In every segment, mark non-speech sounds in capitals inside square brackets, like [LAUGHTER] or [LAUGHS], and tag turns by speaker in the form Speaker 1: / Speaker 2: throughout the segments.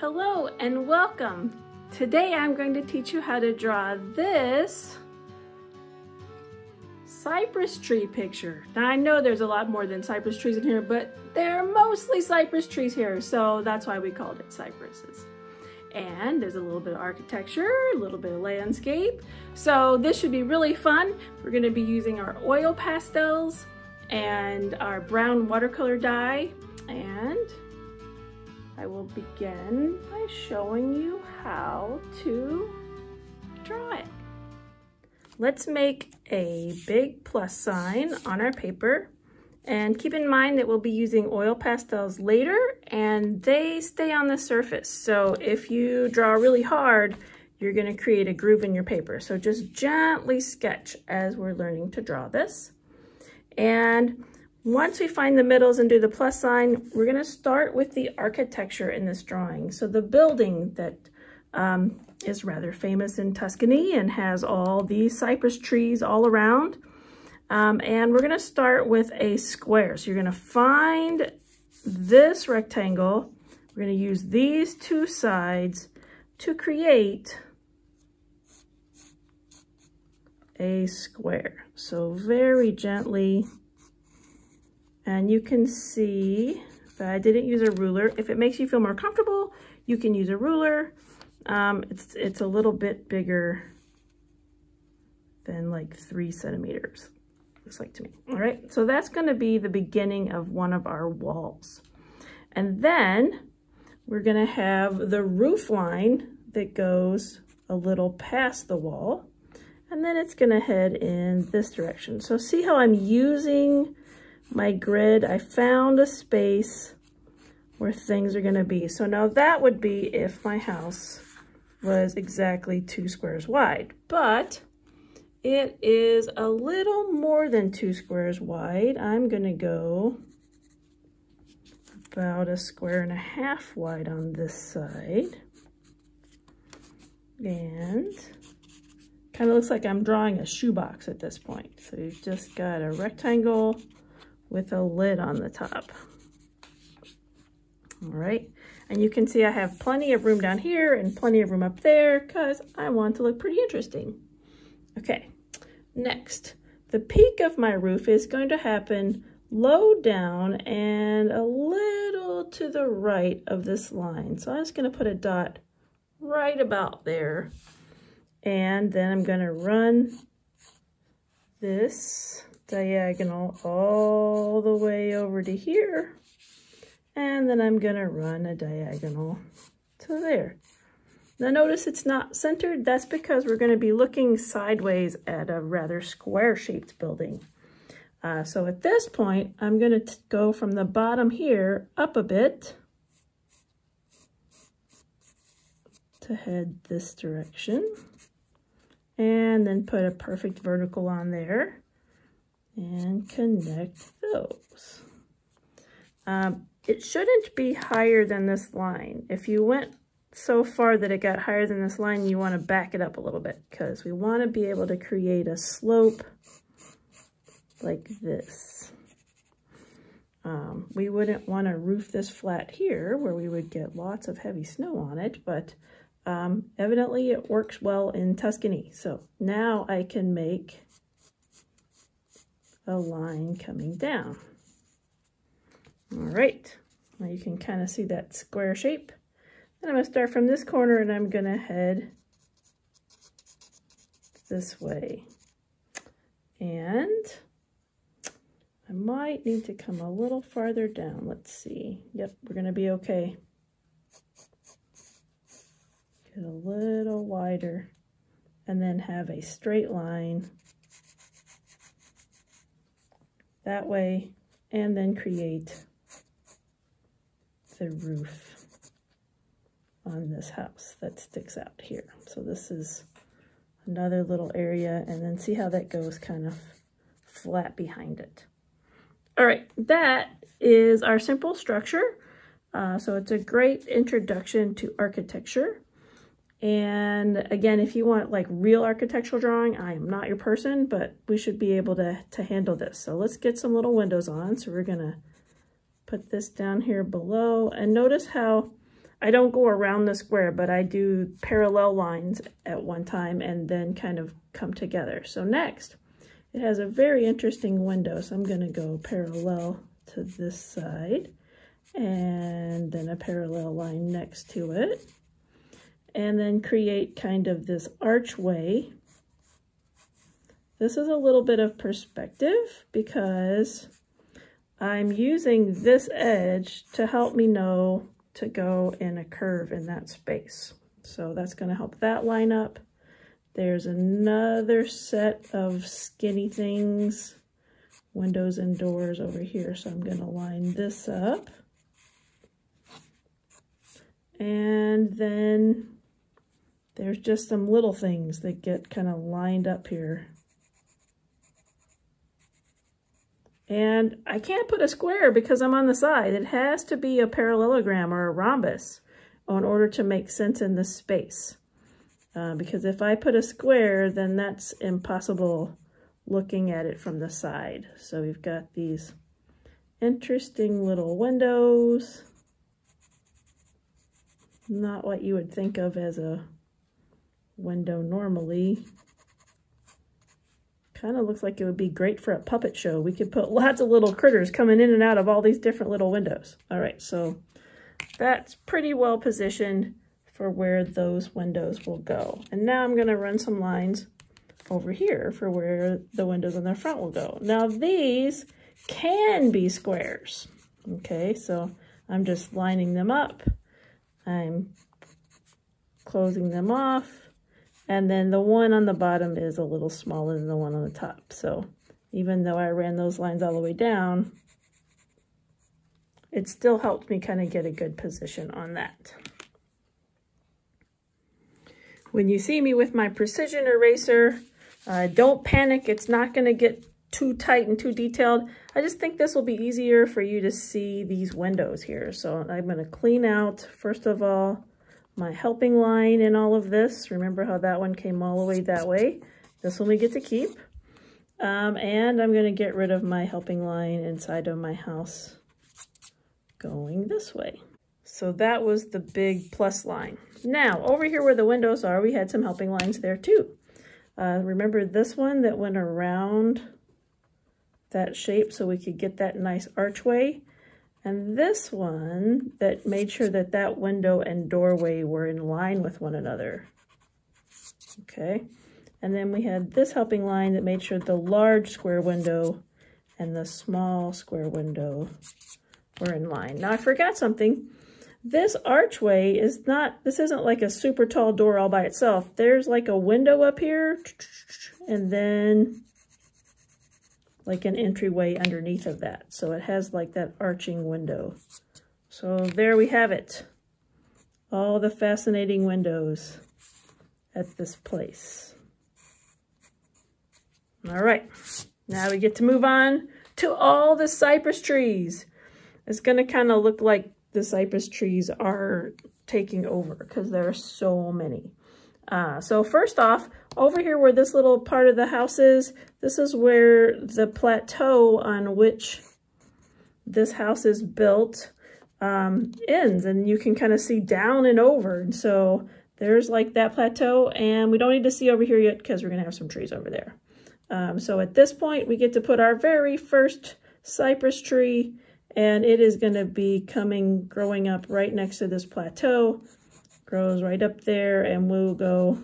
Speaker 1: Hello and welcome. Today I'm going to teach you how to draw this cypress tree picture. Now I know there's a lot more than cypress trees in here, but they're mostly cypress trees here, so that's why we called it cypresses. And there's a little bit of architecture, a little bit of landscape. So this should be really fun. We're gonna be using our oil pastels and our brown watercolor dye and I will begin by showing you how to draw it. Let's make a big plus sign on our paper and keep in mind that we'll be using oil pastels later and they stay on the surface. So if you draw really hard, you're gonna create a groove in your paper. So just gently sketch as we're learning to draw this. And once we find the middles and do the plus sign, we're gonna start with the architecture in this drawing. So the building that um, is rather famous in Tuscany and has all these cypress trees all around. Um, and we're gonna start with a square. So you're gonna find this rectangle. We're gonna use these two sides to create a square. So very gently and you can see that I didn't use a ruler. If it makes you feel more comfortable, you can use a ruler. Um, it's, it's a little bit bigger than like three centimeters, looks like to me. All right, so that's gonna be the beginning of one of our walls. And then we're gonna have the roof line that goes a little past the wall. And then it's gonna head in this direction. So see how I'm using my grid, I found a space where things are gonna be. So now that would be if my house was exactly two squares wide, but it is a little more than two squares wide. I'm gonna go about a square and a half wide on this side. And kind of looks like I'm drawing a shoebox at this point. So you've just got a rectangle with a lid on the top. All right, and you can see I have plenty of room down here and plenty of room up there because I want to look pretty interesting. Okay, next, the peak of my roof is going to happen low down and a little to the right of this line. So I'm just gonna put a dot right about there. And then I'm gonna run this diagonal all the way over to here. And then I'm gonna run a diagonal to there. Now notice it's not centered. That's because we're gonna be looking sideways at a rather square-shaped building. Uh, so at this point, I'm gonna go from the bottom here up a bit to head this direction. And then put a perfect vertical on there and connect those. Um, it shouldn't be higher than this line. If you went so far that it got higher than this line, you want to back it up a little bit because we want to be able to create a slope like this. Um, we wouldn't want to roof this flat here where we would get lots of heavy snow on it, but um, evidently it works well in Tuscany. So now I can make a line coming down. All right, now you can kind of see that square shape. Then I'm gonna start from this corner and I'm gonna head this way. And I might need to come a little farther down. Let's see. Yep, we're gonna be okay. Get a little wider and then have a straight line that way and then create the roof on this house that sticks out here. So this is another little area and then see how that goes kind of flat behind it. All right, that is our simple structure. Uh, so it's a great introduction to architecture. And again, if you want like real architectural drawing, I am not your person, but we should be able to, to handle this. So let's get some little windows on. So we're gonna put this down here below and notice how I don't go around the square, but I do parallel lines at one time and then kind of come together. So next, it has a very interesting window. So I'm to go parallel to this side and then a parallel line next to it. And then create kind of this archway. This is a little bit of perspective because I'm using this edge to help me know to go in a curve in that space. So that's going to help that line up. There's another set of skinny things, windows and doors over here. So I'm going to line this up. And then there's just some little things that get kind of lined up here. And I can't put a square because I'm on the side. It has to be a parallelogram or a rhombus in order to make sense in this space. Uh, because if I put a square, then that's impossible looking at it from the side. So we've got these interesting little windows. Not what you would think of as a window normally. Kind of looks like it would be great for a puppet show. We could put lots of little critters coming in and out of all these different little windows. All right, so that's pretty well positioned for where those windows will go. And now I'm going to run some lines over here for where the windows on the front will go. Now these can be squares. Okay, so I'm just lining them up. I'm closing them off and then the one on the bottom is a little smaller than the one on the top. So even though I ran those lines all the way down, it still helped me kind of get a good position on that. When you see me with my precision eraser, uh, don't panic. It's not going to get too tight and too detailed. I just think this will be easier for you to see these windows here. So I'm going to clean out, first of all, my helping line in all of this. Remember how that one came all the way that way. This one we get to keep. Um, and I'm going to get rid of my helping line inside of my house going this way. So that was the big plus line. Now, over here where the windows are, we had some helping lines there too. Uh, remember this one that went around that shape so we could get that nice archway? And this one that made sure that that window and doorway were in line with one another. Okay. And then we had this helping line that made sure the large square window and the small square window were in line. Now I forgot something. This archway is not, this isn't like a super tall door all by itself. There's like a window up here and then like an entryway underneath of that. So it has like that arching window. So there we have it. All the fascinating windows at this place. All right, now we get to move on to all the cypress trees. It's gonna kind of look like the cypress trees are taking over because there are so many. Uh, so first off, over here where this little part of the house is, this is where the plateau on which this house is built um, ends. And you can kind of see down and over. And so there's like that plateau. And we don't need to see over here yet because we're going to have some trees over there. Um, so at this point, we get to put our very first cypress tree. And it is going to be coming, growing up right next to this plateau grows right up there and we'll go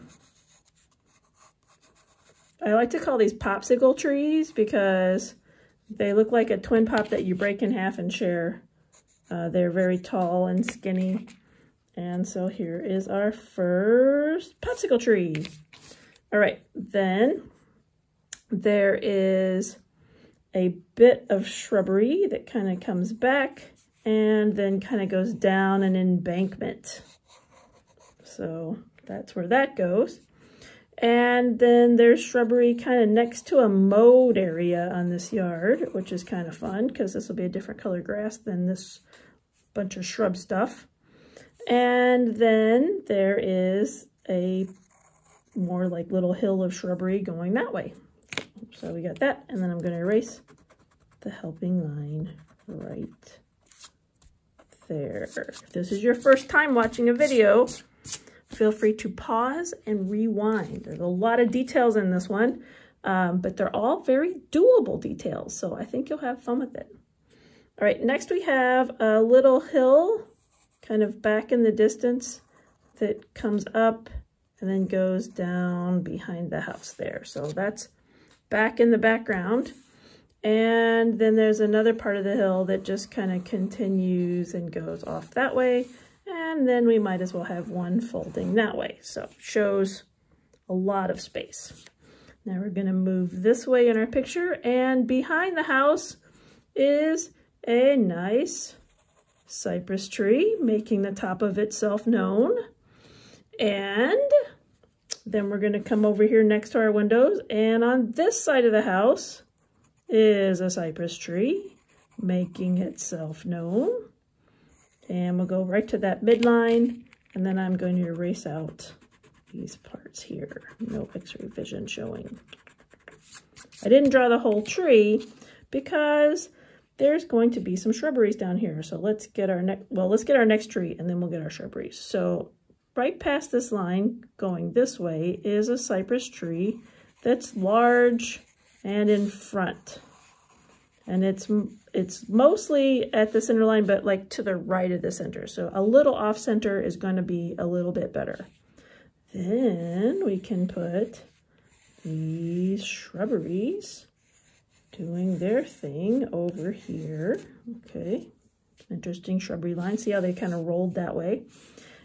Speaker 1: I like to call these popsicle trees because they look like a twin pop that you break in half and share. Uh, they're very tall and skinny. And so here is our first popsicle tree. All right, then there is a bit of shrubbery that kind of comes back and then kind of goes down an embankment. So that's where that goes. And then there's shrubbery kind of next to a mowed area on this yard, which is kind of fun because this will be a different color grass than this bunch of shrub stuff. And then there is a more like little hill of shrubbery going that way. So we got that, and then I'm going to erase the helping line right there. If this is your first time watching a video, feel free to pause and rewind. There's a lot of details in this one, um, but they're all very doable details, so I think you'll have fun with it. All right, next we have a little hill kind of back in the distance that comes up and then goes down behind the house there. So that's back in the background. And then there's another part of the hill that just kind of continues and goes off that way. And then we might as well have one folding that way. So shows a lot of space. Now we're going to move this way in our picture. And behind the house is a nice cypress tree, making the top of itself known. And then we're going to come over here next to our windows. And on this side of the house, is a cypress tree making itself known. And we'll go right to that midline, and then I'm going to erase out these parts here. No x-ray vision showing. I didn't draw the whole tree because there's going to be some shrubberies down here. So let's get our next, well, let's get our next tree and then we'll get our shrubberies. So right past this line going this way is a cypress tree that's large and in front. And it's it's mostly at the center line, but like to the right of the center. So a little off center is going to be a little bit better. Then we can put these shrubberies doing their thing over here. Okay, interesting shrubbery line. See how they kind of rolled that way.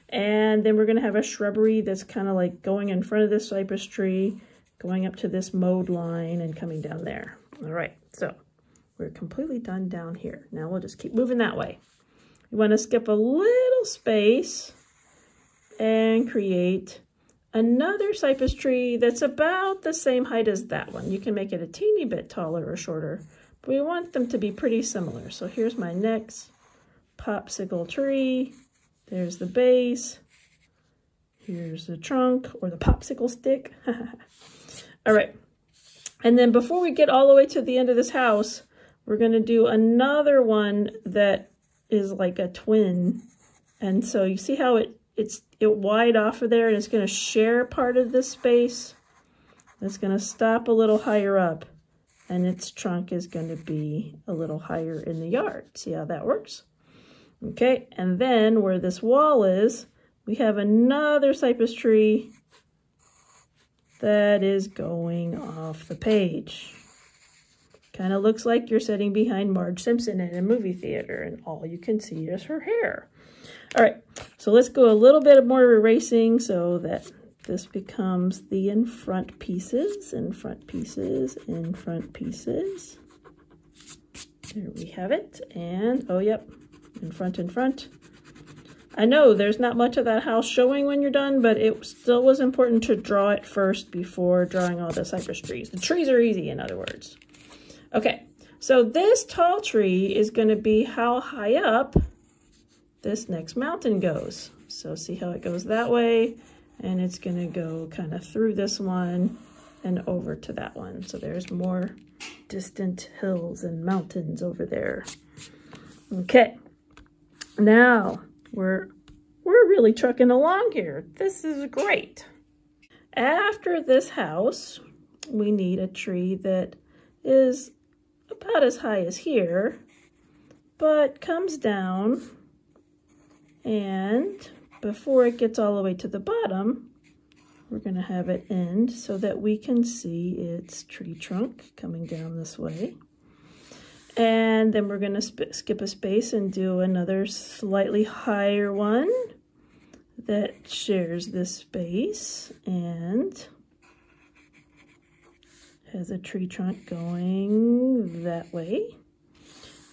Speaker 1: And then we're going to have a shrubbery that's kind of like going in front of this cypress tree going up to this mowed line and coming down there. All right, so we're completely done down here. Now we'll just keep moving that way. We want to skip a little space and create another cypress tree that's about the same height as that one. You can make it a teeny bit taller or shorter, but we want them to be pretty similar. So here's my next popsicle tree. There's the base. Here's the trunk or the popsicle stick. [LAUGHS] All right. And then before we get all the way to the end of this house, we're going to do another one that is like a twin. And so you see how it it's it wide off of there and it's going to share part of this space. It's going to stop a little higher up and its trunk is going to be a little higher in the yard. See how that works? Okay, and then where this wall is, we have another cypress tree that is going off the page. Kind of looks like you're sitting behind Marge Simpson in a movie theater and all you can see is her hair. All right, so let's go a little bit more erasing so that this becomes the in front pieces, in front pieces, in front pieces. There we have it. And, oh, yep, in front, in front. I know there's not much of that house showing when you're done, but it still was important to draw it first before drawing all the cypress trees. The trees are easy, in other words. Okay, so this tall tree is going to be how high up this next mountain goes. So see how it goes that way, and it's going to go kind of through this one and over to that one. So there's more distant hills and mountains over there. Okay, now we're, we're really trucking along here. This is great. After this house, we need a tree that is about as high as here, but comes down and before it gets all the way to the bottom, we're going to have it end so that we can see its tree trunk coming down this way. And then we're going to skip a space and do another slightly higher one that shares this space and has a tree trunk going that way.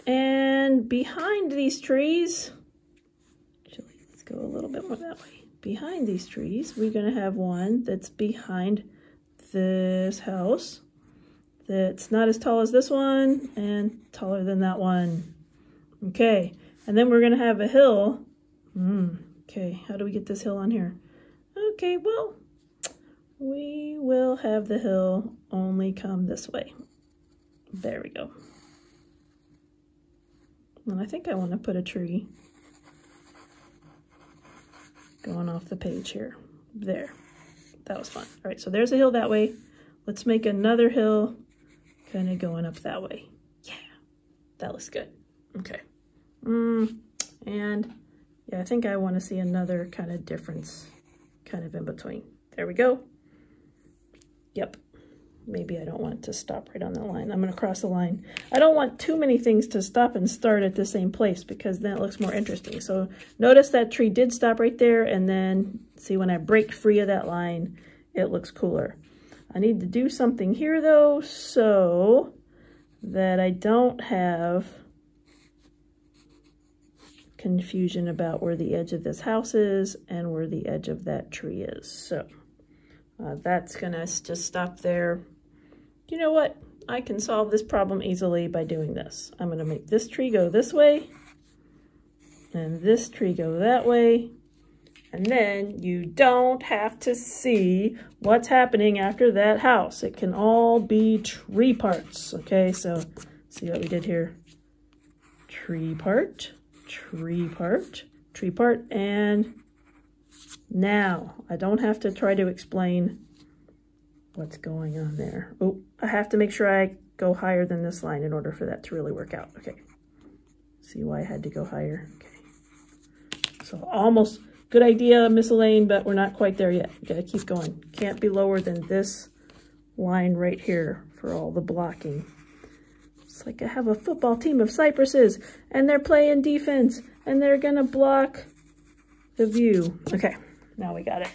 Speaker 1: And behind these trees, actually, let's go a little bit more that way. Behind these trees, we're going to have one that's behind this house that's not as tall as this one and taller than that one. Okay, and then we're going to have a hill. Mm, okay, how do we get this hill on here? Okay, well, we will have the hill only come this way. There we go. And I think I want to put a tree going off the page here. There. That was fun. All right, so there's a hill that way. Let's make another hill kind of going up that way. Yeah, that looks good. Okay. Mm, and yeah, I think I want to see another kind of difference kind of in between. There we go. Yep. Maybe I don't want to stop right on that line. I'm going to cross the line. I don't want too many things to stop and start at the same place because then it looks more interesting. So notice that tree did stop right there and then see when I break free of that line, it looks cooler. I need to do something here though so that I don't have confusion about where the edge of this house is and where the edge of that tree is. So uh, that's gonna just stop there. You know what? I can solve this problem easily by doing this. I'm gonna make this tree go this way and this tree go that way. And then you don't have to see what's happening after that house. It can all be tree parts, okay? So see what we did here. Tree part, tree part, tree part, and now I don't have to try to explain what's going on there. Oh, I have to make sure I go higher than this line in order for that to really work out. Okay, see why I had to go higher. Okay, so almost good idea, Miss Alayne, but we're not quite there yet. Gotta keep going. Can't be lower than this line right here for all the blocking. It's like I have a football team of cypresses and they're playing defense and they're gonna block the view. Okay, now we got it.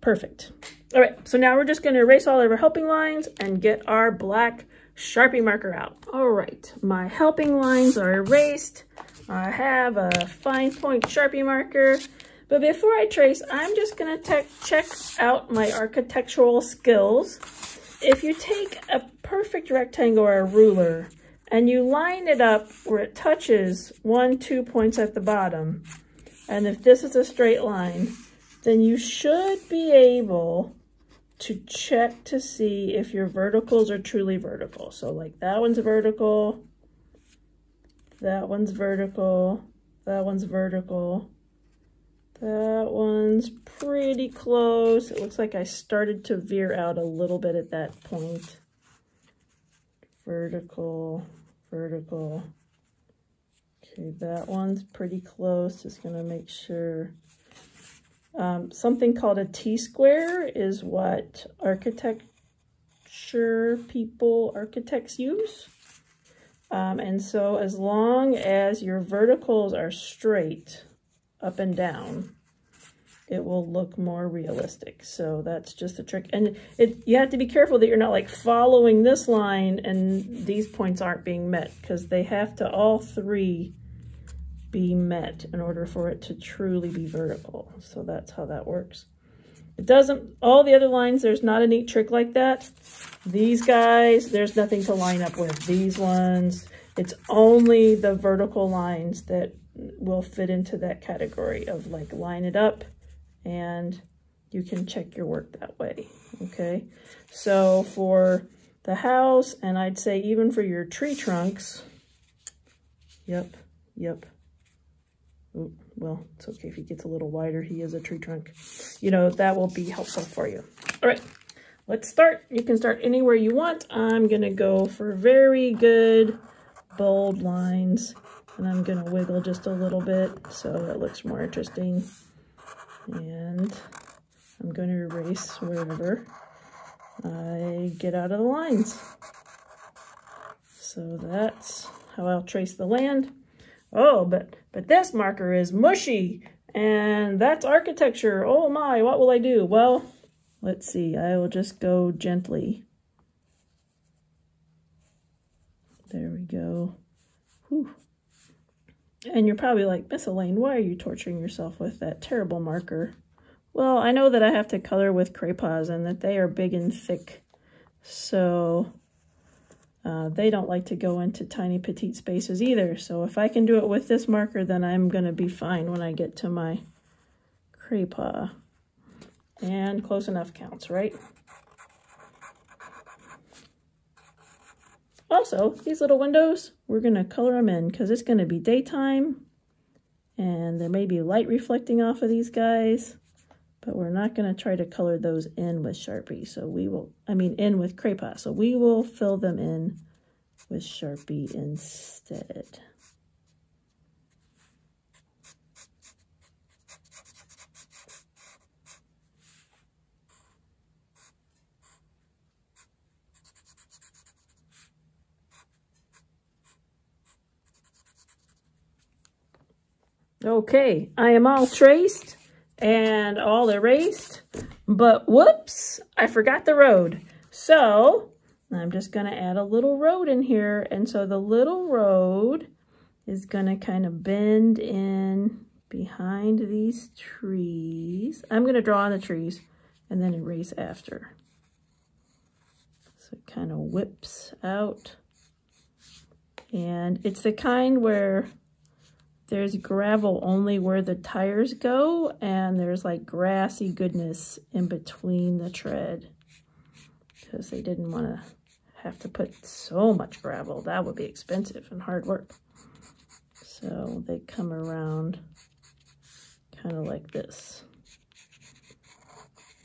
Speaker 1: Perfect. All right, so now we're just gonna erase all of our helping lines and get our black Sharpie marker out. All right, my helping lines are erased. I have a fine point Sharpie marker. But before I trace, I'm just gonna check out my architectural skills. If you take a perfect rectangle or a ruler and you line it up where it touches one, two points at the bottom, and if this is a straight line, then you should be able to check to see if your verticals are truly vertical. So like that one's vertical, that one's vertical, that one's vertical, that one's pretty close. It looks like I started to veer out a little bit at that point. Vertical, vertical. Okay, that one's pretty close. Just gonna make sure. Um, something called a T-square is what architecture people, architects use. Um, and so as long as your verticals are straight, up and down, it will look more realistic. So that's just a trick. And it you have to be careful that you're not like following this line and these points aren't being met because they have to all three be met in order for it to truly be vertical. So that's how that works. It doesn't, all the other lines, there's not a neat trick like that. These guys, there's nothing to line up with. These ones, it's only the vertical lines that will fit into that category of like line it up and you can check your work that way, okay? So for the house, and I'd say even for your tree trunks, yep, yep. Well, it's okay if he gets a little wider. He is a tree trunk. You know, that will be helpful for you. All right, let's start. You can start anywhere you want. I'm going to go for very good bold lines and I'm going to wiggle just a little bit so it looks more interesting. And I'm going to erase wherever I get out of the lines. So that's how I'll trace the land. Oh, but, but this marker is mushy and that's architecture. Oh my, what will I do? Well, let's see. I will just go gently. There we go. Whew. And you're probably like, Miss Alayne, why are you torturing yourself with that terrible marker? Well, I know that I have to color with Cray-Pas and that they are big and thick. So uh, they don't like to go into tiny petite spaces either. So if I can do it with this marker, then I'm going to be fine when I get to my Craypa. And close enough counts, right? Also, these little windows, we're going to color them in because it's going to be daytime And there may be light reflecting off of these guys, but we're not going to try to color those in with Sharpie. So we will, I mean, in with Crayon. So we will fill them in with Sharpie instead. Okay, I am all traced and all erased, but whoops, I forgot the road. So I'm just gonna add a little road in here. And so the little road is gonna kind of bend in behind these trees. I'm gonna draw on the trees and then erase after. So it kind of whips out. And it's the kind where there's gravel only where the tires go, and there's like grassy goodness in between the tread because they didn't want to have to put so much gravel. That would be expensive and hard work. So they come around kind of like this.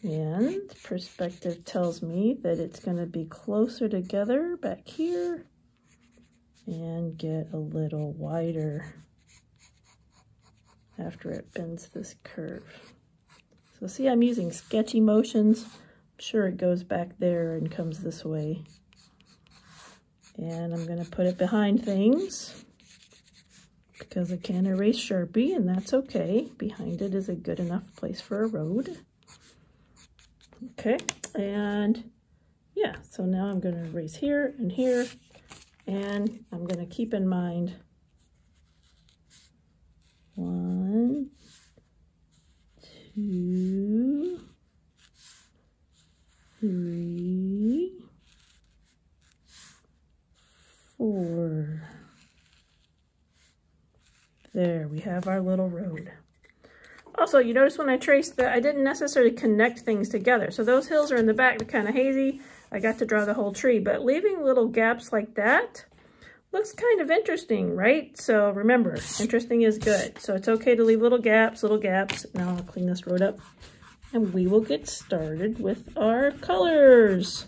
Speaker 1: And perspective tells me that it's going to be closer together back here and get a little wider after it bends this curve. So see, I'm using sketchy motions. I'm sure it goes back there and comes this way. And I'm going to put it behind things because I can't erase Sharpie, and that's okay. Behind it is a good enough place for a road. Okay, and yeah, so now I'm going to erase here and here, and I'm going to keep in mind one, two, three, four. There, we have our little road. Also, you notice when I traced that I didn't necessarily connect things together. So those hills are in the back, they're kind of hazy. I got to draw the whole tree, but leaving little gaps like that looks kind of interesting, right? So remember, interesting is good. So it's okay to leave little gaps, little gaps. Now I'll clean this road up and we will get started with our colors.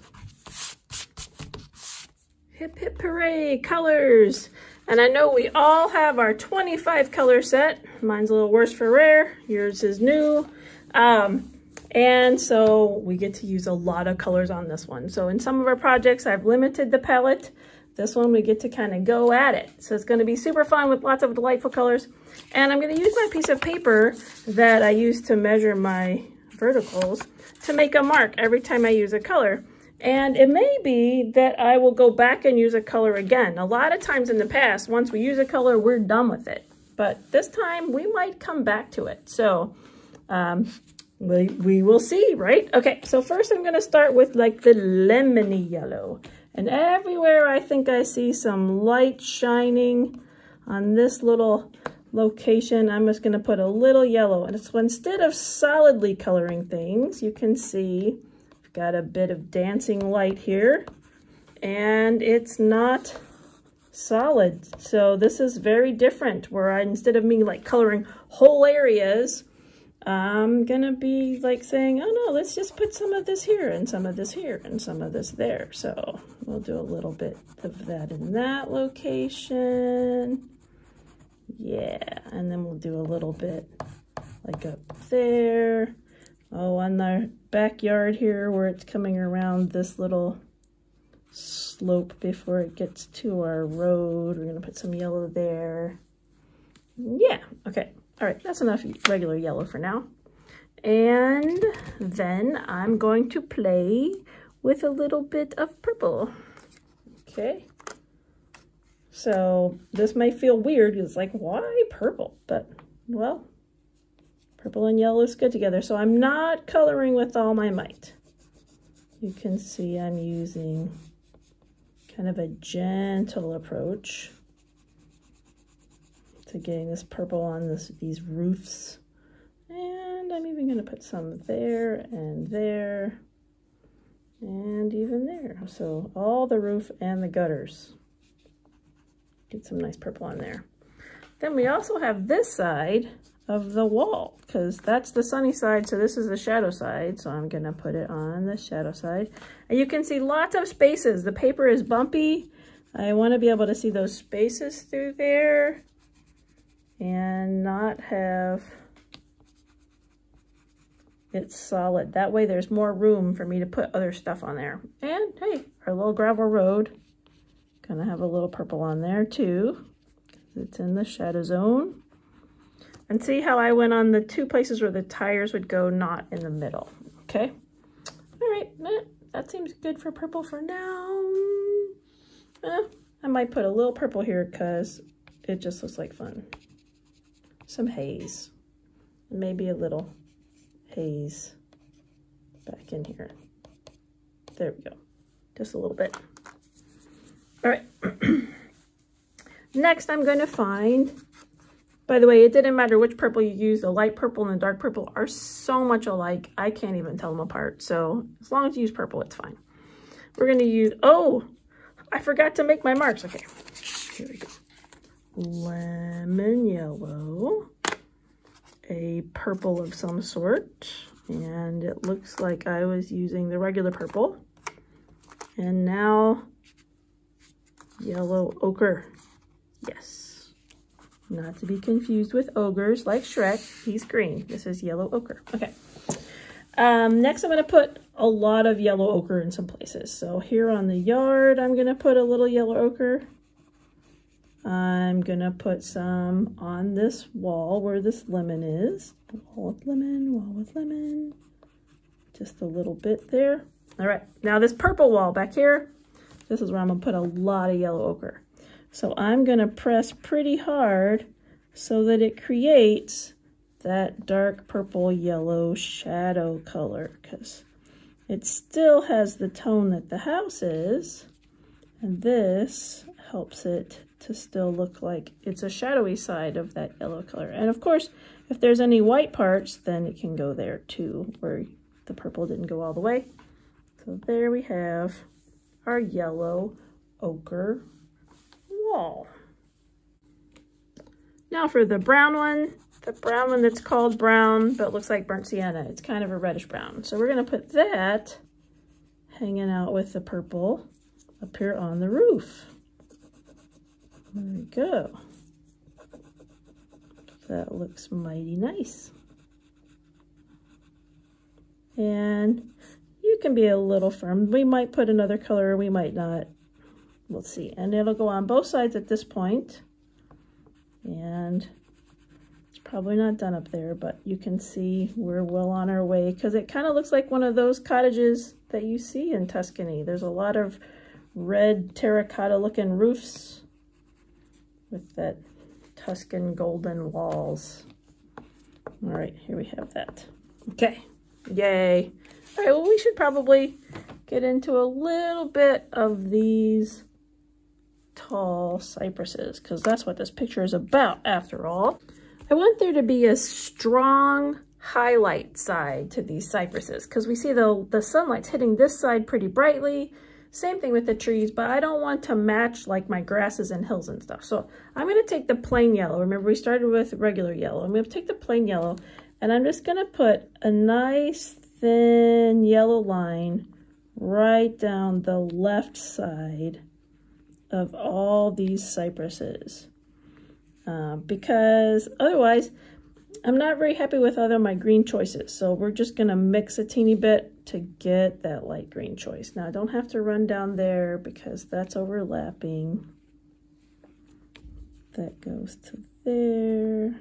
Speaker 1: Hip hip hooray, colors. And I know we all have our 25 color set. Mine's a little worse for rare, yours is new. Um, and so we get to use a lot of colors on this one. So in some of our projects, I've limited the palette this one we get to kind of go at it. So it's going to be super fun with lots of delightful colors. And I'm going to use my piece of paper that I use to measure my verticals to make a mark every time I use a color. And it may be that I will go back and use a color again. A lot of times in the past, once we use a color, we're done with it. But this time we might come back to it. So um, we, we will see, right? Okay, so first I'm gonna start with like the lemony yellow. And everywhere I think I see some light shining on this little location, I'm just gonna put a little yellow. And so instead of solidly coloring things, you can see I've got a bit of dancing light here and it's not solid. So this is very different where I, instead of me like coloring whole areas, I'm gonna be like saying, oh no, let's just put some of this here and some of this here and some of this there. So we'll do a little bit of that in that location. Yeah, and then we'll do a little bit like up there. Oh, on the backyard here where it's coming around this little slope before it gets to our road. We're gonna put some yellow there. Yeah, okay. All right, that's enough regular yellow for now. And then I'm going to play with a little bit of purple. Okay. So this may feel weird. It's like, why purple? But, well, purple and yellow is good together. So I'm not coloring with all my might. You can see I'm using kind of a gentle approach to getting this purple on this these roofs. And I'm even going to put some there and there and even there. So all the roof and the gutters. Get some nice purple on there. Then we also have this side of the wall because that's the sunny side. So this is the shadow side. So I'm going to put it on the shadow side. And you can see lots of spaces. The paper is bumpy. I want to be able to see those spaces through there and not have it solid. That way there's more room for me to put other stuff on there. And hey, our little gravel road. Gonna have a little purple on there too. It's in the shadow zone. And see how I went on the two places where the tires would go, not in the middle. Okay. All right, eh, that seems good for purple for now. Eh, I might put a little purple here because it just looks like fun. Some haze. Maybe a little haze back in here. There we go. Just a little bit. All right. [CLEARS THROAT] Next, I'm going to find, by the way, it didn't matter which purple you use. The light purple and the dark purple are so much alike. I can't even tell them apart. So as long as you use purple, it's fine. We're going to use, oh, I forgot to make my marks. Okay, here we go. Lemon yellow, a purple of some sort, and it looks like I was using the regular purple. And now yellow ochre. Yes. Not to be confused with ogres like Shrek. He's green. This is yellow ochre. Okay. Um, next, I'm going to put a lot of yellow ochre in some places. So here on the yard, I'm going to put a little yellow ochre. I'm to put some on this wall where this lemon is. Wall with lemon, wall with lemon. Just a little bit there. All right, now this purple wall back here, this is where I'm to put a lot of yellow ochre. So I'm to press pretty hard so that it creates that dark purple yellow shadow color because it still has the tone that the house is. And this helps it to still look like it's a shadowy side of that yellow color. And of course, if there's any white parts, then it can go there too, where the purple didn't go all the way. So there we have our yellow ochre wall. Now for the brown one, the brown one that's called brown but looks like burnt sienna. It's kind of a reddish brown. So we're to put that hanging out with the purple up here on the roof. There we go. That looks mighty nice. And you can be a little firm. We might put another color, we might not. We'll see. And it'll go on both sides at this point. And it's probably not done up there, but you can see we're well on our way because it kind of looks like one of those cottages that you see in Tuscany. There's a lot of red terracotta looking roofs with that Tuscan golden walls. All right, here we have that. Okay, yay. All right, well, we should probably get into a little bit of these tall cypresses because that's what this picture is about after all. I want there to be a strong highlight side to these cypresses because we see the, the sunlight's hitting this side pretty brightly. Same thing with the trees, but I don't want to match like my grasses and hills and stuff. So I'm going to take the plain yellow. Remember, we started with regular yellow. I'm going to take the plain yellow and I'm just going to put a nice thin yellow line right down the left side of all these cypresses. Uh, because otherwise, I'm not very happy with other my green choices. So we're just going to mix a teeny bit to get that light green choice. Now I don't have to run down there because that's overlapping. That goes to there.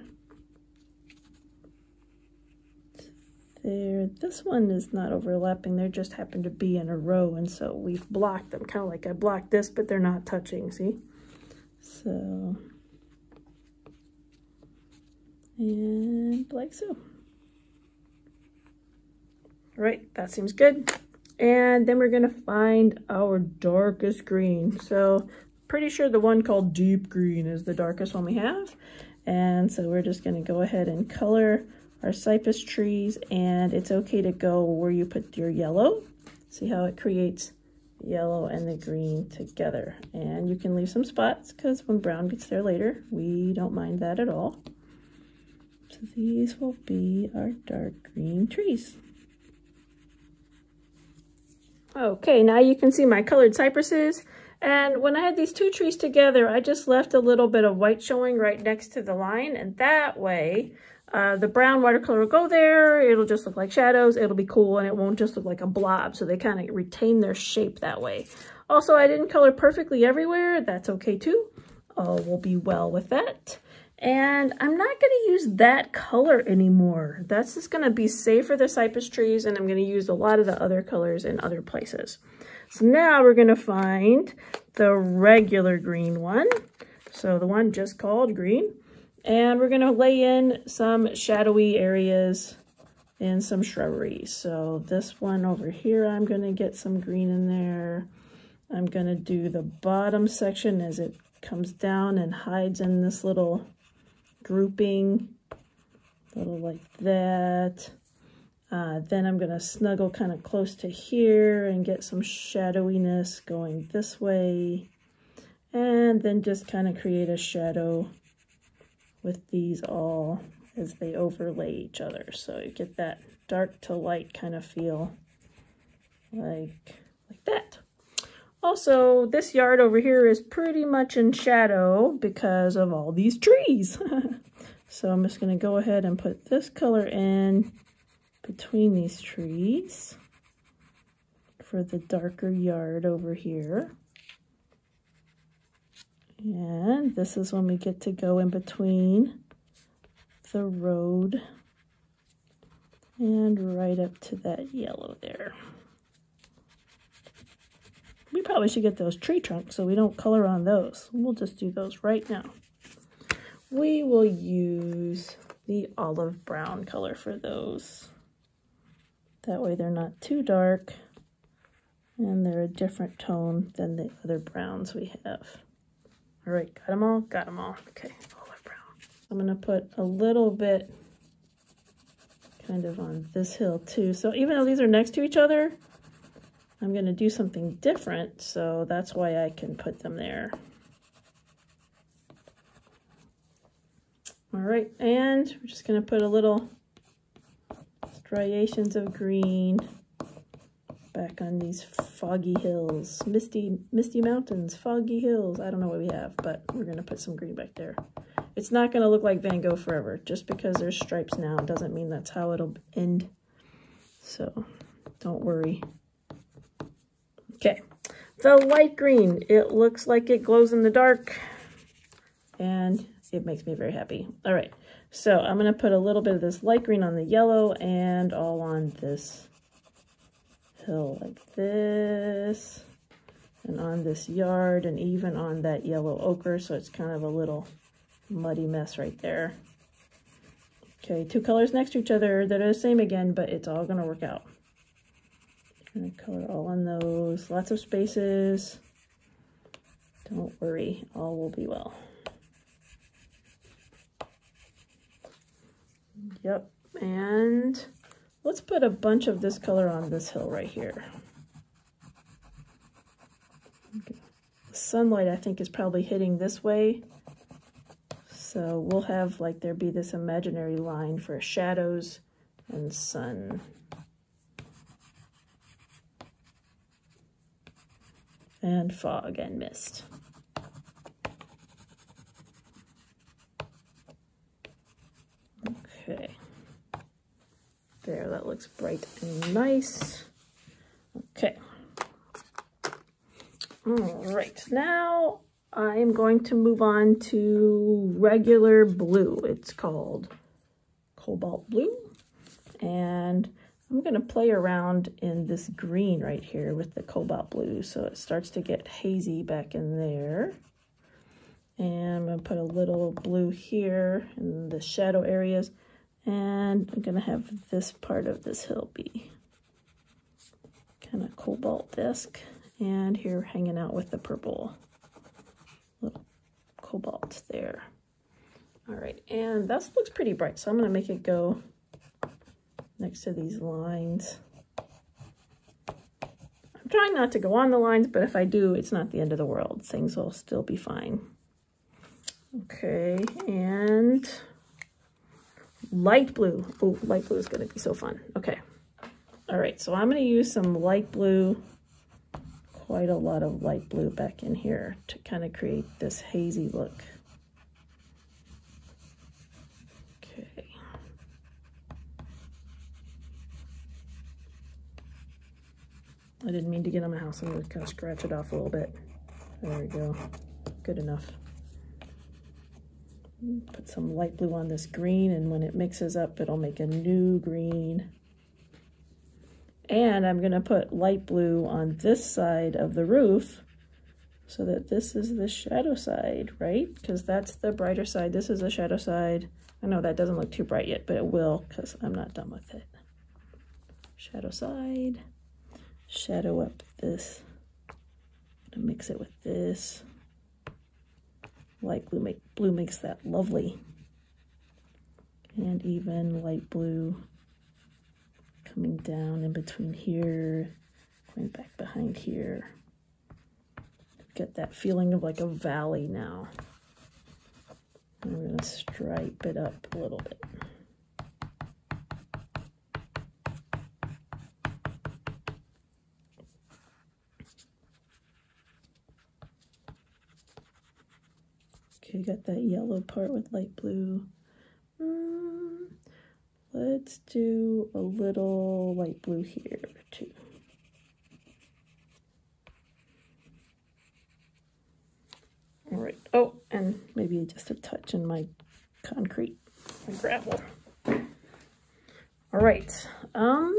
Speaker 1: there. This one is not overlapping. They just happen to be in a row, and so we've blocked them, kind of like I blocked this, but they're not touching, see? So, and like so. All right, that seems good. And then we're gonna find our darkest green. So pretty sure the one called deep green is the darkest one we have. And so we're just gonna go ahead and color our cypress trees and it's okay to go where you put your yellow. See how it creates yellow and the green together. And you can leave some spots because when brown gets there later, we don't mind that at all. So these will be our dark green trees. Okay, now you can see my colored cypresses. And when I had these two trees together, I just left a little bit of white showing right next to the line. And that way, uh, the brown watercolor will go there. It'll just look like shadows. It'll be cool and it won't just look like a blob. So they kind of retain their shape that way. Also, I didn't color perfectly everywhere. That's okay too. All will be well with that. And I'm not going to use that color anymore. That's just going to be safe for the cypress trees, and I'm going to use a lot of the other colors in other places. So now we're going to find the regular green one. So the one just called green. And we're going to lay in some shadowy areas and some shrubbery. So this one over here, I'm going to get some green in there. I'm going to do the bottom section as it comes down and hides in this little grouping, a little like that. Uh, then I'm going to snuggle kind of close to here and get some shadowiness going this way. And then just kind of create a shadow with these all as they overlay each other. So you get that dark to light kind of feel like, like that. Also, this yard over here is pretty much in shadow because of all these trees. [LAUGHS] so I'm just going to go ahead and put this color in between these trees for the darker yard over here. And this is when we get to go in between the road and right up to that yellow there. We probably should get those tree trunks so we don't color on those. We'll just do those right now. We will use the olive brown color for those. That way they're not too dark and they're a different tone than the other browns we have. All right, got them all? Got them all. Okay, olive brown. I'm to put a little bit kind of on this hill too. So even though these are next to each other, I'm going to do something different, so that's why I can put them there. All right, and we're just going to put a little striations of green back on these foggy hills, misty, misty mountains, foggy hills. I don't know what we have, but we're going to put some green back there. It's not going to look like Van Gogh forever. Just because there's stripes now doesn't mean that's how it'll end. So don't worry. Okay, the light green, it looks like it glows in the dark and it makes me very happy. All right, so I'm gonna put a little bit of this light green on the yellow and all on this hill like this and on this yard and even on that yellow ochre. So it's kind of a little muddy mess right there. Okay, two colors next to each other that are the same again, but it's all gonna work out. Color all on those. Lots of spaces. Don't worry, all will be well. Yep, and let's put a bunch of this color on this hill right here. Okay. Sunlight, I think, is probably hitting this way. So we'll have like there be this imaginary line for shadows and sun. And fog and mist. Okay. There, that looks bright and nice. Okay. All right, now I'm going to move on to regular blue. It's called Cobalt Blue. And I'm going to play around in this green right here with the cobalt blue so it starts to get hazy back in there. And I'm going to put a little blue here in the shadow areas. And I'm going to have this part of this hill be kind of cobalt-esque. And here hanging out with the purple little cobalt there. All right, and that looks pretty bright, so I'm going to make it go next to these lines. I'm trying not to go on the lines, but if I do, it's not the end of the world. Things will still be fine. Okay, and light blue. Oh, light blue is going to be so fun. Okay. All right, so I'm going to use some light blue, quite a lot of light blue back in here to kind of create this hazy look. Okay. I didn't mean to get on my house. I'm going to kind of scratch it off a little bit. There we go. Good enough. Put some light blue on this green, and when it mixes up, it'll make a new green. And I'm going to put light blue on this side of the roof so that this is the shadow side, right? Because that's the brighter side. This is the shadow side. I know that doesn't look too bright yet, but it will because I'm not done with it. Shadow side, shadow up this. To mix it with this. Light blue, make, blue makes that lovely. And even light blue coming down in between here, going back behind here. Get that feeling of like a valley now. Going to stripe it up a little bit. Okay, got that yellow part with light blue. Mm, let's do a little light blue here too. All right. Oh, and maybe just a touch in my concrete, gravel. All right. Um,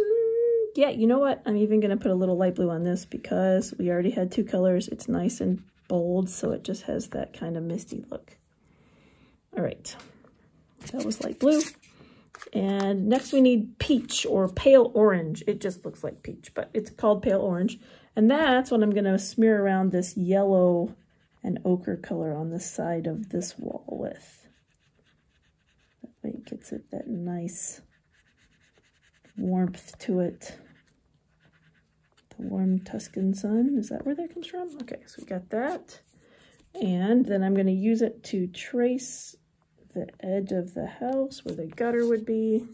Speaker 1: yeah, you know what? I'm even going to put a little light blue on this because we already had two colors. It's nice and bold, so it just has that kind of misty look. All right, that was light blue. And next we need peach or pale orange. It just looks like peach, but it's called pale orange. And that's what I'm going to smear around this yellow and ochre color on the side of this wall with. That way it gets it that nice warmth to it the warm Tuscan sun. Is that where that comes from? Okay, so we got that. And then I'm going to use it to trace the edge of the house where the gutter would be.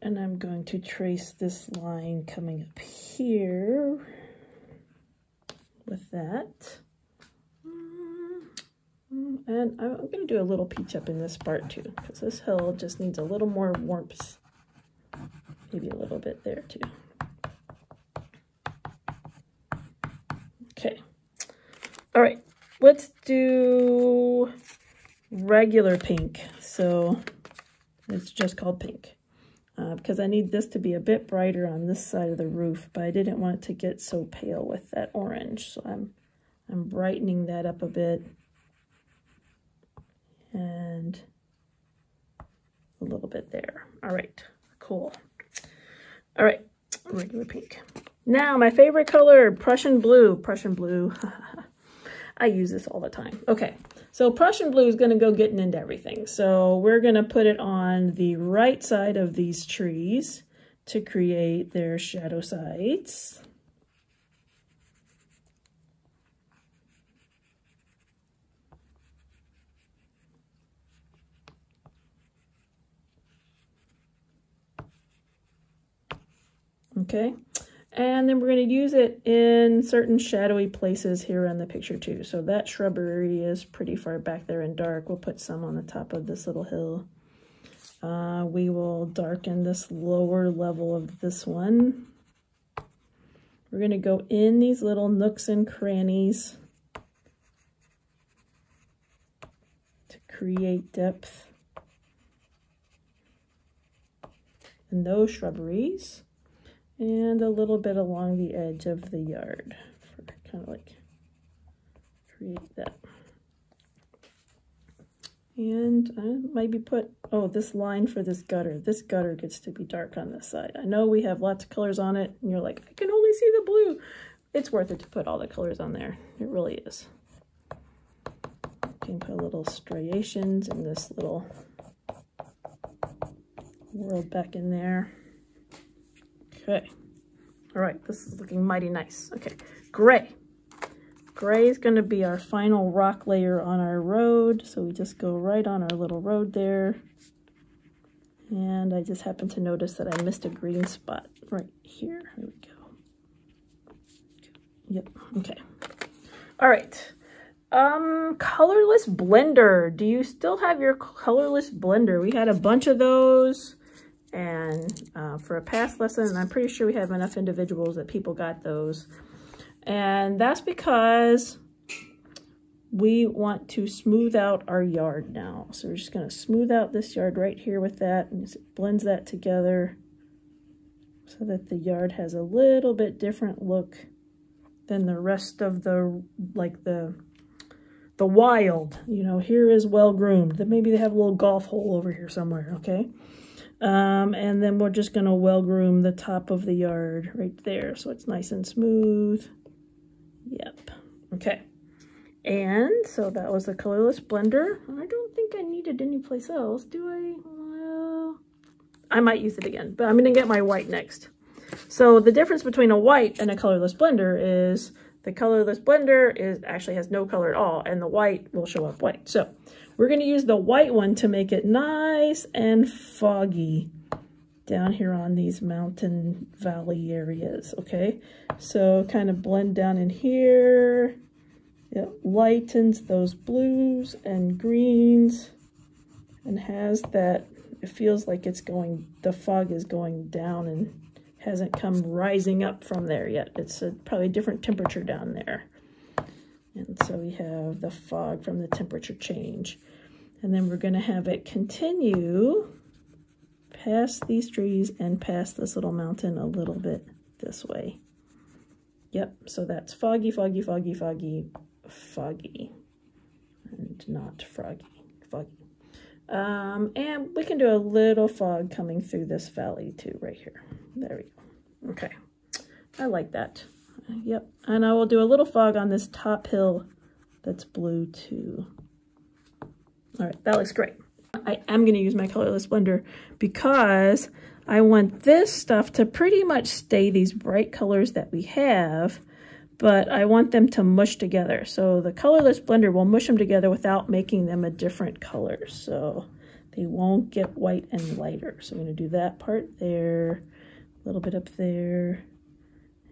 Speaker 1: And I'm going to trace this line coming up here with that. And I'm going to do a little peach up in this part too, because this hill just needs a little more warmth maybe a little bit there too. Okay. All right, let's do regular pink. So it's just called pink uh, because I need this to be a bit brighter on this side of the roof, but I didn't want it to get so pale with that orange. So I'm, I'm brightening that up a bit and a little bit there. All right, cool. All right, regular pink. Now, my favorite color, Prussian blue. Prussian blue. [LAUGHS] I use this all the time. Okay, so Prussian blue is going to go getting into everything. So we're going to put it on the right side of these trees to create their shadow sides. Okay? And then we're going to use it in certain shadowy places here on the picture too. So that shrubbery is pretty far back there and dark. We'll put some on the top of this little hill. Uh, we will darken this lower level of this one. We're going to go in these little nooks and crannies to create depth in those shrubberies and a little bit along the edge of the yard for kind of like create that. And I maybe put, oh, this line for this gutter. This gutter gets to be dark on this side. I know we have lots of colors on it, and you're like, I can only see the blue. It's worth it to put all the colors on there. It really is. You can put little striations in this little world back in there. Okay. All right, this is looking mighty nice. Okay, gray. Gray is going to be our final rock layer on our road. So we just go right on our little road there. And I just happened to notice that I missed a green spot right here. We go. Yep, okay. All right. Um, colorless blender. Do you still have your colorless blender? We had a bunch of those and uh, for a past lesson, I'm pretty sure we have enough individuals that people got those. And that's because we want to smooth out our yard now. So we're just going to smooth out this yard right here with that and blends that together so that the yard has a little bit different look than the rest of the, like the, the wild. You know, here is well groomed. Then maybe they have a little golf hole over here somewhere, okay? Um, and then we're just going to well groom the top of the yard right there so it's nice and smooth. Yep. Okay. And so that was the colorless blender. I don't think I need it anyplace else, do I? Well, I might use it again, but I'm going to get my white next. So the difference between a white and a colorless blender is the colorless blender is actually has no color at all, and the white will show up white. So we're going to use the white one to make it nice and foggy down here on these mountain valley areas, okay? So kind of blend down in here. It lightens those blues and greens and has that, it feels like it's going, the fog is going down and hasn't come rising up from there yet. It's a, probably a different temperature down there. And so we have the fog from the temperature change. And then we're going to have it continue past these trees and past this little mountain a little bit this way. Yep, so that's foggy, foggy, foggy, foggy, foggy, and not froggy, foggy. Um, and we can do a little fog coming through this valley too, right here. There we go. Okay, I like that. Yep, and I will do a little fog on this top hill that's blue too. All right, that looks great. I am going to use my colorless blender because I want this stuff to pretty much stay these bright colors that we have, but I want them to mush together. So the colorless blender will mush them together without making them a different color. So they won't get white and lighter. So I'm going to do that part there, a little bit up there,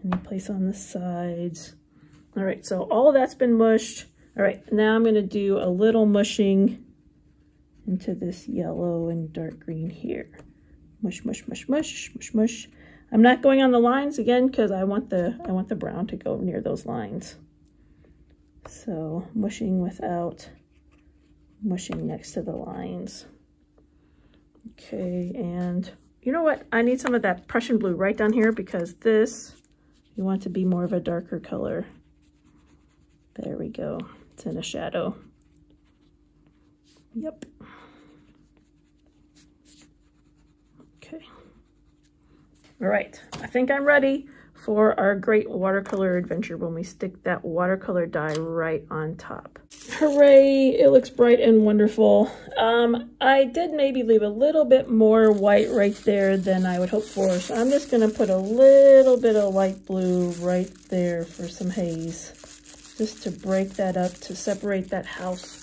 Speaker 1: any place on the sides. All right, so all that's been mushed. All right, now I'm going to do a little mushing into this yellow and dark green here. Mush, mush, mush, mush, mush, mush. I'm not going on the lines again because I want the I want the brown to go near those lines. So mushing without mushing next to the lines. Okay, and you know what? I need some of that Prussian blue right down here because this, you want to be more of a darker color. There we go. It's in a shadow. Yep. Okay. All right, I think I'm ready for our great watercolor adventure when we stick that watercolor dye right on top. Hooray, it looks bright and wonderful. Um, I did maybe leave a little bit more white right there than I would hope for, so I'm just gonna put a little bit of light blue right there for some haze, just to break that up, to separate that house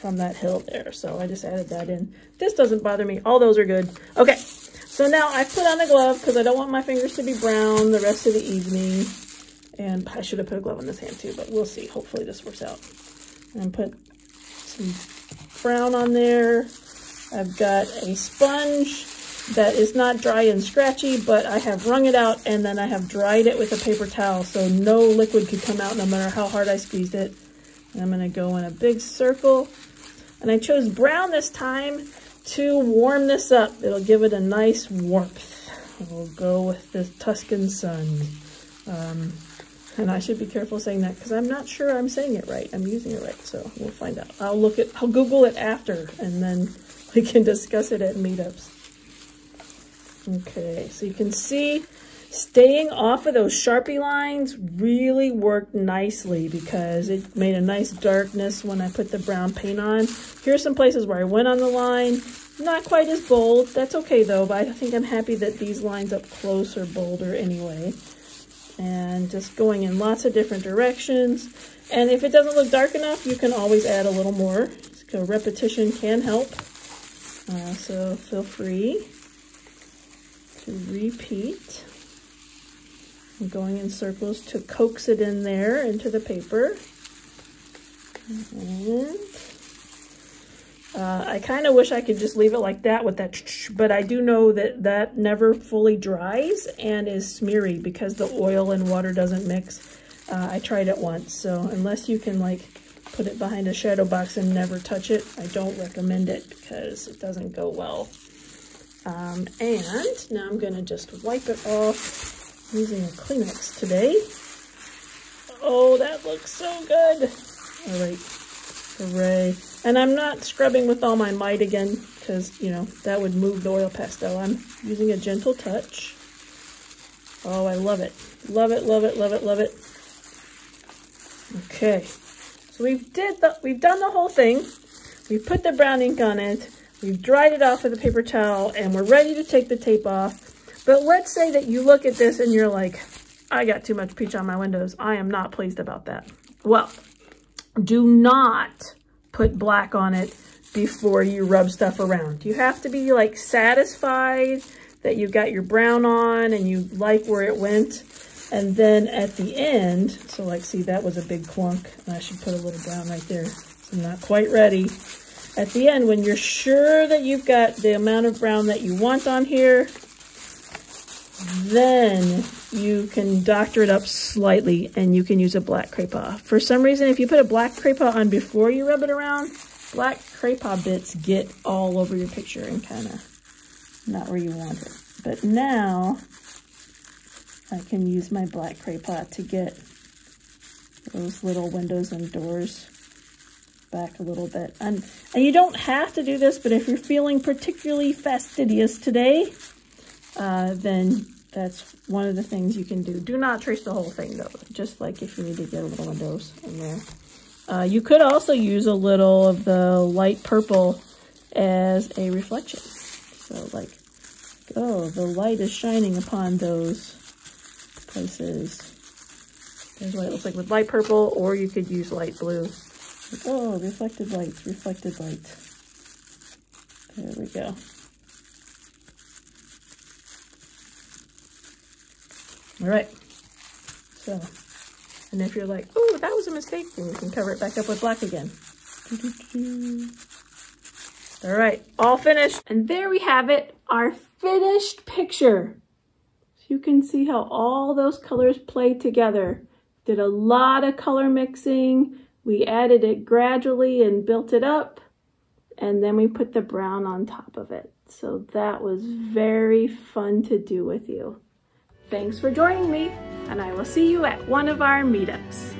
Speaker 1: from that hill there. So I just added that in. This doesn't bother me. All those are good. Okay, so now I put on a glove because I don't want my fingers to be brown the rest of the evening. And I should have put a glove on this hand too, but we'll see. Hopefully this works out. And put some brown on there. I've got a sponge that is not dry and scratchy, but I have wrung it out and then I have dried it with a paper towel so no liquid could come out no matter how hard I squeezed it. And I'm going to go in a big circle and I chose brown this time to warm this up. It'll give it a nice warmth. We'll go with the Tuscan sun. Um, and I should be careful saying that because I'm not sure I'm saying it right. I'm using it right, so we'll find out. I'll look at, I'll Google it after, and then [LAUGHS] we can discuss it at meetups. Okay, so you can see Staying off of those Sharpie lines really worked nicely because it made a nice darkness when I put the brown paint on. Here's some places where I went on the line not quite as bold. That's okay though, but I think I'm happy that these lines up close are bolder anyway. And just going in lots of different directions. And if it doesn't look dark enough, you can always add a little more. So repetition can help. Uh, so feel free to repeat. I'm going in circles to coax it in there into the paper. And uh, I kind of wish I could just leave it like that with that, but I do know that that never fully dries and is smeary because the oil and water doesn't mix. Uh, I tried it once, so unless you can like put it behind a shadow box and never touch it, I don't recommend it because it doesn't go well. Um, and now I'm gonna just wipe it off using a Kleenex today. Oh, that looks so good. All right, hooray. And I'm not scrubbing with all my might again because, you know, that would move the oil pastel. I'm using a gentle touch. Oh, I love it. Love it, love it, love it, love it. Okay, so we've did the we've done the whole thing. We've put the brown ink on it. We've dried it off with a paper towel and we're ready to take the tape off. But let's say that you look at this and you're like, I got too much peach on my windows. I am not pleased about that. Well, do not put black on it before you rub stuff around. You have to be like satisfied that you got your brown on and you like where it went. And then at the end, so like, see, that was a big clunk. I should put a little brown right there. So I'm not quite ready. At the end, when you're sure that you've got the amount of brown that you want on here, then you can doctor it up slightly and you can use a black Crayola. For some reason, if you put a black Crayola on before you rub it around, black Crayola bits get all over your picture and kind of not where you want it. But now I can use my black Crayola to get those little windows and doors back a little bit. And, and you don't have to do this, but if you're feeling particularly fastidious today, uh, then that's one of the things you can do. Do not trace the whole thing though, just like if you need to get a little windows in there. Uh, you could also use a little of the light purple as a reflection. So like, oh, the light is shining upon those places. There's what it looks like with light purple, or you could use light blue. Oh, reflected lights, reflected light. There we go. All right. So, and if you're like, oh, that was a mistake, then you can cover it back up with black again. All right, all finished. And there we have it, our finished picture. So You can see how all those colors play together. Did a lot of color mixing. We added it gradually and built it up. And then we put the brown on top of it. So that was very fun to do with you. Thanks for joining me, and I will see you at one of our meetups.